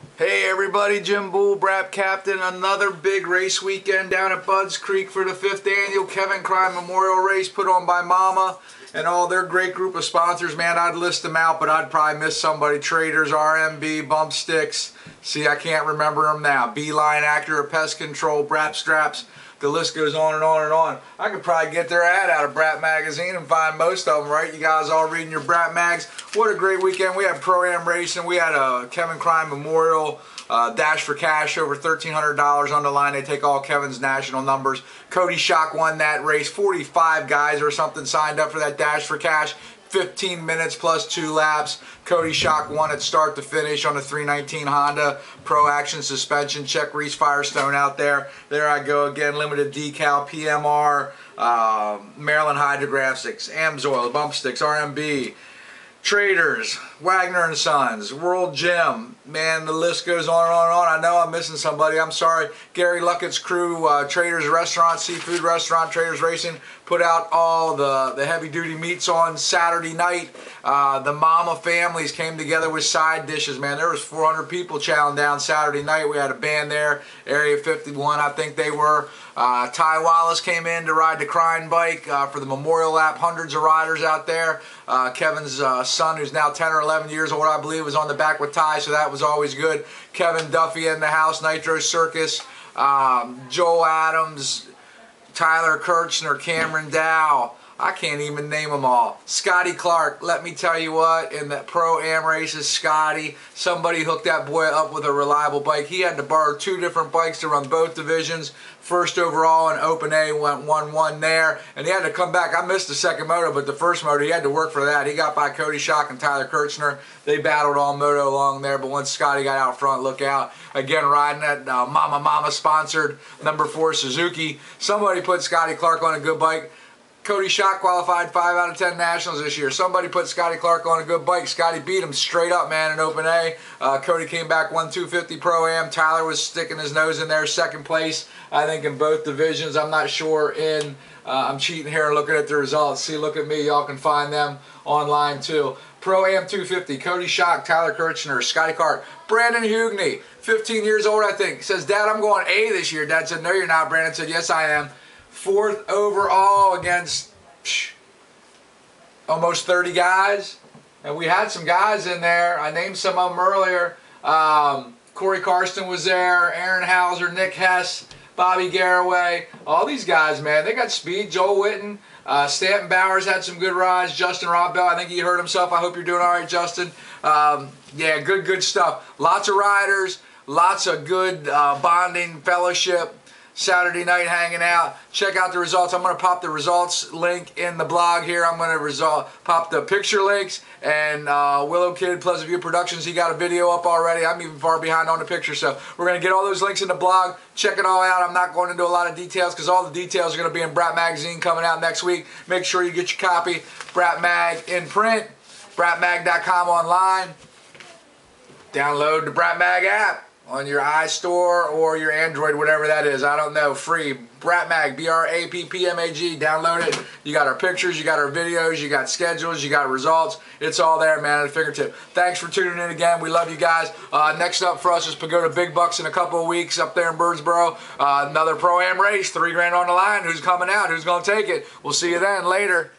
Hey everybody, Jim Bull, Brap Captain. Another big race weekend down at Budds Creek for the 5th annual Kevin Crine Memorial Race put on by MAMA and all their great group of sponsors. Man, I'd list them out, but I'd probably miss somebody. Traders, RNB, Bump Sticks. See, I can't remember them now. Beeline, Accurate Pest Control, Brap Straps the list goes on and on and on. I could probably get their ad out of Brapp Magazine and find most of them, right? You guys all reading your Brapp Mags. What a great weekend. We had Pro-Am Racing. We had a Kevin Crine Memorial uh, Dash for Cash, over $1,300 on the line. They take all Kevin's national numbers. Cody Shock won that race. 45 guys or something signed up for that Dash for Cash. 15 minutes plus two laps. Cody Shock won at start to finish on a 319 Honda Pro Action suspension. Check Reese Firestone out there. There I go again. Limited decal, PMR, uh, Maryland Hydrographics, Amsoil, Bump Sticks, RNB. Traders, Wagner and Sons, World Gym, man, the list goes on and on and on. I know I'm missing somebody. I'm sorry. Gary Luckett's crew, uh, Traders Restaurant, Seafood Restaurant, Traders Racing, put out all the, the heavy duty meats on Saturday night. Uh, the MAMA families came together with side dishes, man. There was 400 people chowing down Saturday night. We had a band there, Area 51, I think they were. Uh, Ty Wallace came in to ride the Crine bike uh, for the Memorial Lap. Hundreds of riders out there. Uh, Kevin's uh, son, who's now 10 or 11 years old, I believe, was on the back with Ty, so that was always good. Kevin Duffy in the house, Nitro Circus, um, Joel Adams, Tyler Kirchner, Cameron Dow. I can't even name them all. Scotty Clark, let me tell you what, in that pro-am races, Scotty, somebody hooked that boy up with a reliable bike. He had to borrow two different bikes to run both divisions. First overall in Open A went 1-1 there, and he had to come back. I missed the second moto, but the first moto, he had to work for that. He got by Cody Shock and Tyler Kirchner. They battled all moto along there, but once Scotty got out front, look out. Again, riding that uh, MAMA MAMA sponsored number four Suzuki. Somebody put Scotty Clark on a good bike. Cody Shock qualified 5 out of 10 Nationals this year. Somebody put Scotty Clark on a good bike. Scotty beat him straight up, man, in Open A. Uh, Cody came back, won 250 Pro-Am. Tyler was sticking his nose in there, second place, I think, in both divisions. I'm not sure in... Uh, I'm cheating here and looking at the results. See, look at me. Y'all can find them online, too. Pro-Am 250, Cody Shock, Tyler Kirchner, Scotty Clark, Brandon Hugney, 15 years old, I think. Says, Dad, I'm going A this year. Dad said, no, you're not. Brandon said, yes, I am fourth overall against psh, almost 30 guys. And we had some guys in there. I named some of them earlier. Um, Corey Karsten was there, Aaron Hauser, Nick Hess, Bobby Garraway. All these guys, man, they got speed. Joel Witten, uh, Stanton Bowers had some good rides. Justin Robbell, I think he hurt himself. I hope you're doing all right, Justin. Um, yeah, good, good stuff. Lots of riders, lots of good uh, bonding, fellowship. Saturday night hanging out. Check out the results. I'm going to pop the results link in the blog here. I'm going to result, pop the picture links. And uh, Willow Kid, Pleasant View Productions, he got a video up already. I'm even far behind on the picture. So we're going to get all those links in the blog. Check it all out. I'm not going into a lot of details because all the details are going to be in Brapp Magazine coming out next week. Make sure you get your copy. Brapp Mag in print. BrappMag.com online. Download the Brapp Mag app on your iStore or your Android, whatever that is. I don't know. Free. BrappMag, B-R-A-P-P-M-A-G. Download it. You got our pictures, you got our videos, you got schedules, you got results. It's all there, man, at a fingertip. Thanks for tuning in again. We love you guys. Uh, next up for us is Pagoda Big Bucks in a couple of weeks up there in Birdsboro. Uh, another Pro-Am race, three grand on the line. Who's coming out? Who's going to take it? We'll see you then. Later.